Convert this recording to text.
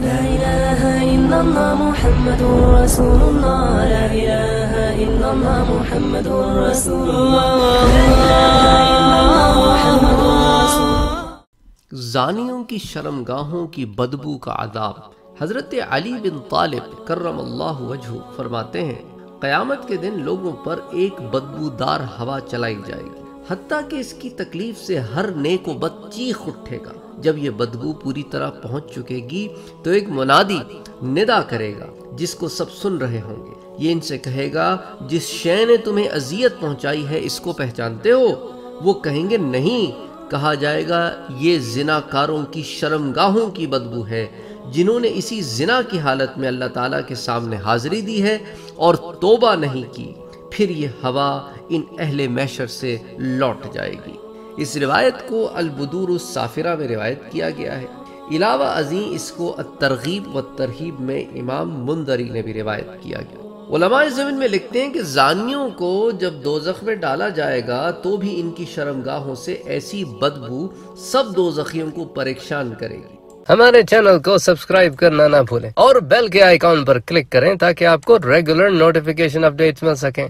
لا إله إلا الله محمد رسول الله. لا إله إلا الله محمد رسول الله. زانیوں کی شرمگاہوں کی بدبو کا عذاب. حضرت علی بن طالب کرم اللہ وجہ فرماتے ہیں، قیامت کے دن لوگوں پر ایک بدبودار ہوا چلائی جائے گی۔ حتیٰ کہ اس کی تکلیف سے ہر نیک و بد چیخ اٹھے گا۔ جب یہ بدبو پوری طرح پہنچ چکے گی تو ایک منادی ندا کرے گا، جس کو سب سن رہے ہوں گے۔ یہ ان سے کہے گا، جس شے نے تمہیں اذیت پہنچائی ہے، اس کو پہچانتے ہو۔ وہ کہیں گے، نہیں۔ کہا جائے گا، یہ زناکاروں کی شرمگاہوں کی بدبو ہے، جنہوں نے اسی زنا کی حالت میں اللہ تعالیٰ کے سامنے حاضری دی ہے اور توبہ نہیں کی۔ پھر یہ ہوا ان اہل محشر سے لوٹ جائے گی۔ اس روایت کو البدور السافرہ میں روایت کیا گیا ہے۔ علاوہ ازیں اس کو الترغیب و میں امام مندری نے بھی روایت کیا گیا۔ علماء زمین میں لکھتے ہیں کہ زانیوں کو جب دوزخ میں ڈالا جائے گا تو بھی ان کی شرمگاہوں سے ایسی بدبو سب دوزخیوں کو پریشان کرے گی۔ ہمارے چینل کو سبسکرائب کرنا نہ بھولیں اور بیل کے آئیکن پر کلک کریں تاکہ آپ کو ریگولر نوٹیفیکیشن اپڈیٹس مل سکیں۔